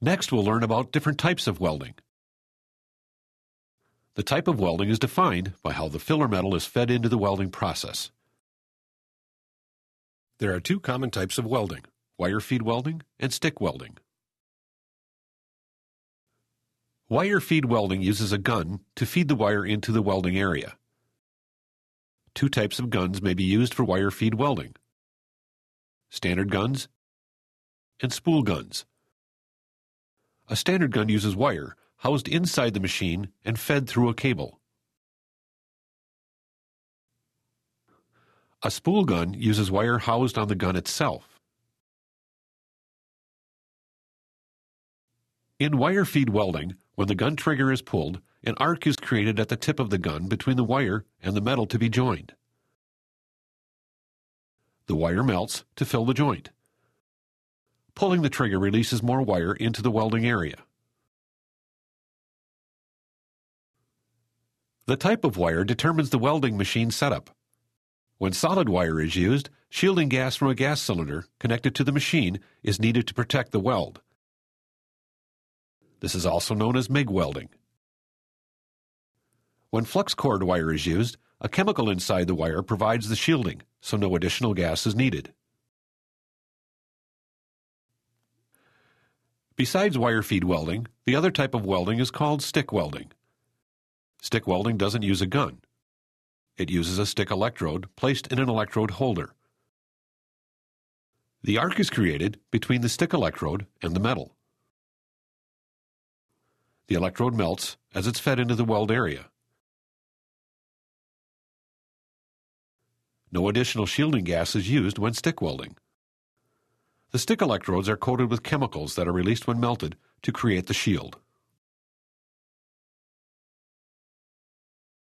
Next, we'll learn about different types of welding. The type of welding is defined by how the filler metal is fed into the welding process. There are two common types of welding, wire feed welding and stick welding. Wire feed welding uses a gun to feed the wire into the welding area. Two types of guns may be used for wire feed welding. Standard guns and spool guns. A standard gun uses wire housed inside the machine and fed through a cable. A spool gun uses wire housed on the gun itself. In wire feed welding, when the gun trigger is pulled, an arc is created at the tip of the gun between the wire and the metal to be joined. The wire melts to fill the joint. Pulling the trigger releases more wire into the welding area. The type of wire determines the welding machine setup. When solid wire is used, shielding gas from a gas cylinder connected to the machine is needed to protect the weld. This is also known as MIG welding. When flux cored wire is used, a chemical inside the wire provides the shielding, so no additional gas is needed. Besides wire feed welding, the other type of welding is called stick welding. Stick welding doesn't use a gun. It uses a stick electrode placed in an electrode holder. The arc is created between the stick electrode and the metal. The electrode melts as it's fed into the weld area. No additional shielding gas is used when stick welding. The stick electrodes are coated with chemicals that are released when melted to create the shield.